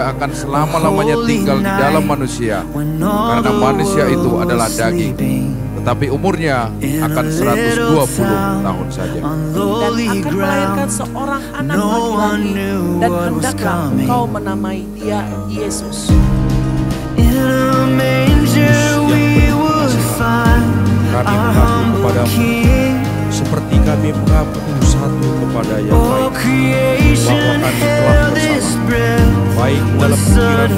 akan selama-lamanya tinggal di dalam manusia. karena manusia itu adalah daging tetapi umurnya akan 120 tahun saja. dan akan melahirkan seorang anak laki-laki. dan hendaklah engkau menamai dia Yesus. Kami mengaku kepadamu. seperti kami mengaku satu kepada yang Oh, lain. bahwa kami dalam pikiran,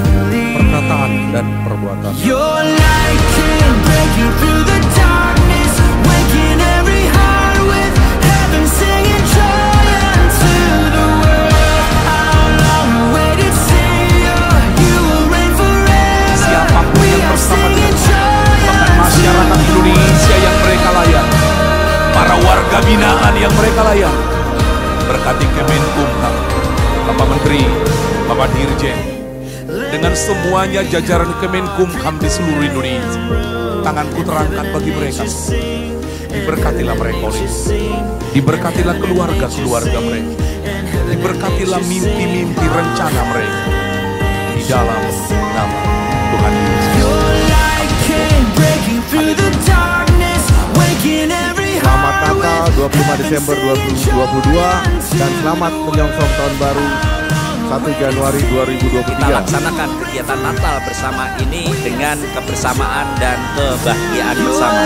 perkataan, dan perbuatan. Your light came breaking through the darkness, waking every heart with heaven singing joy unto the world. Our long-awaited Savior, you will reign forever. Siapa pun We yang are bersama singing dengan joy bahkan unto masyarakat the Indonesia yang mereka layak, para warga binaan yang mereka layak, berkati Kemenkumham, Bapak Menteri, Bapak Dirjen, dengan semuanya jajaran Kemenkumham di seluruh Indonesia. Tanganku terangkat bagi mereka. Diberkatilah mereka oleh. Diberkatilah keluarga-keluarga mereka. Diberkatilah mimpi-mimpi rencana mereka. Di dalam nama Tuhan Yesus. Selamat Natal with 25 Desember 2022 dan selamat menyongsong tahun baru 1 Januari Kita 2023. laksanakan kegiatan Natal bersama ini dengan kebersamaan dan kebahagiaan bersama.